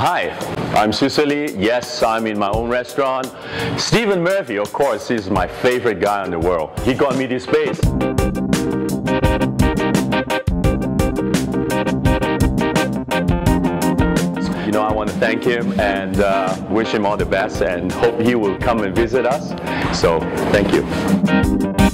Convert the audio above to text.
Hi, I'm Susur Lee. Yes, I'm in my own restaurant. Stephen Murphy, of course, is my favorite guy in the world. He got me this space. You know, I want to thank him and uh, wish him all the best and hope he will come and visit us. So, thank you.